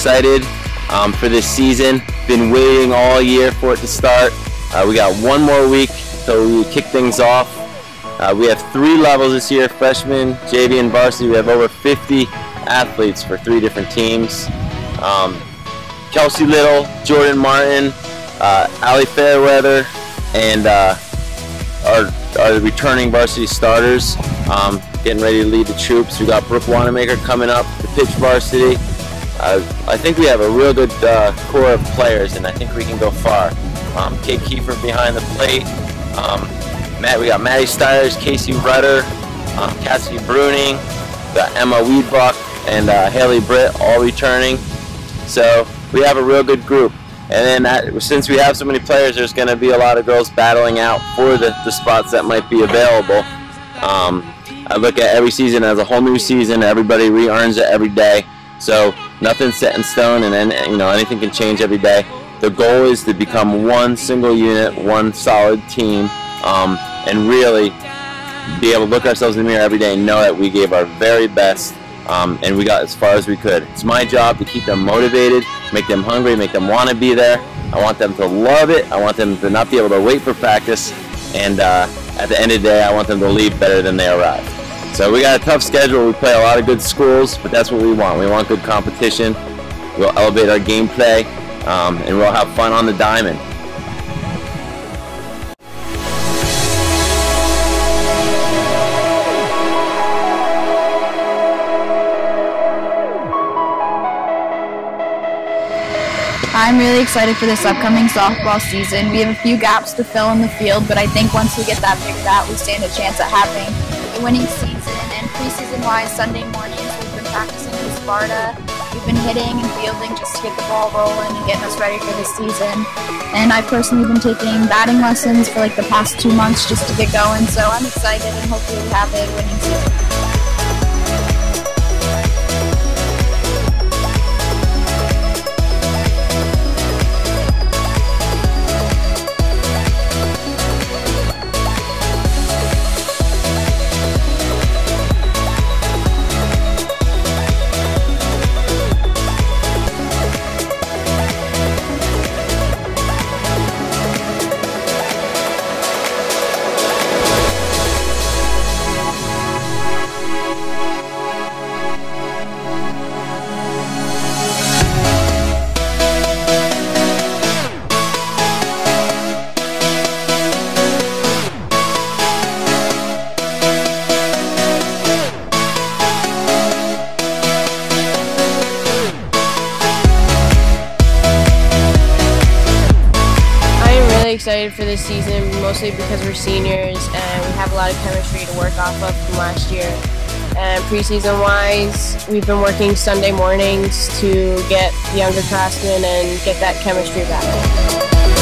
excited um, for this season. Been waiting all year for it to start. Uh, we got one more week so we kick things off. Uh, we have three levels this year, freshman, JV, and varsity. We have over 50 athletes for three different teams. Um, Kelsey Little, Jordan Martin, uh, Ali Fairweather, and uh, our, our returning varsity starters um, getting ready to lead the troops. We got Brooke Wanamaker coming up, the pitch varsity. Uh, I think we have a real good uh, core of players, and I think we can go far. Um, Kate Kiefer behind the plate. Um, Matt, we got Maddie Stiers, Casey Rudder, um, Cassie Bruning, got Emma Weedbuck, and uh, Haley Britt all returning. So we have a real good group. And then that, since we have so many players, there's going to be a lot of girls battling out for the, the spots that might be available. Um, I look at every season as a whole new season. Everybody re-earns it every day. So nothing's set in stone, and you know anything can change every day. The goal is to become one single unit, one solid team, um, and really be able to look ourselves in the mirror every day and know that we gave our very best um, and we got as far as we could. It's my job to keep them motivated, make them hungry, make them want to be there. I want them to love it. I want them to not be able to wait for practice. And uh, at the end of the day, I want them to leave better than they arrived. So we got a tough schedule. We play a lot of good schools, but that's what we want. We want good competition. We'll elevate our gameplay, um, and we'll have fun on the diamond. I'm really excited for this upcoming softball season. We have a few gaps to fill in the field, but I think once we get that figured out, we stand a chance at having winning season. And preseason-wise, Sunday mornings, we've been practicing in Sparta. We've been hitting and fielding just to get the ball rolling and getting us ready for the season. And I've personally been taking batting lessons for like the past two months just to get going. So I'm excited and hopefully we have a winning season. Really excited for this season, mostly because we're seniors and we have a lot of chemistry to work off of from last year. And preseason wise, we've been working Sunday mornings to get younger classmen and get that chemistry back.